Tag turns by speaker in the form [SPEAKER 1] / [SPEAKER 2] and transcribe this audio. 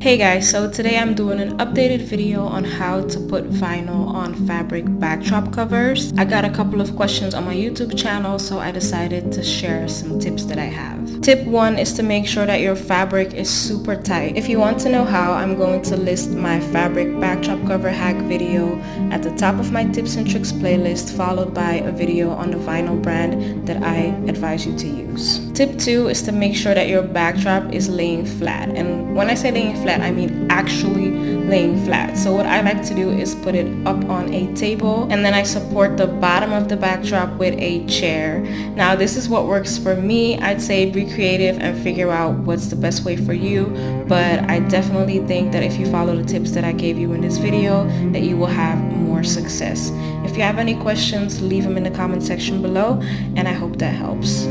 [SPEAKER 1] Hey guys, so today I'm doing an updated video on how to put vinyl on fabric backdrop covers. I got a couple of questions on my YouTube channel, so I decided to share some tips that I have. Tip 1 is to make sure that your fabric is super tight. If you want to know how, I'm going to list my fabric backdrop cover hack video at the top of my tips and tricks playlist, followed by a video on the vinyl brand that I advise you to use. Tip 2 is to make sure that your backdrop is laying flat. And when I say laying flat, flat, I mean actually laying flat. So what I like to do is put it up on a table and then I support the bottom of the backdrop with a chair. Now this is what works for me. I'd say be creative and figure out what's the best way for you, but I definitely think that if you follow the tips that I gave you in this video, that you will have more success. If you have any questions, leave them in the comment section below and I hope that helps.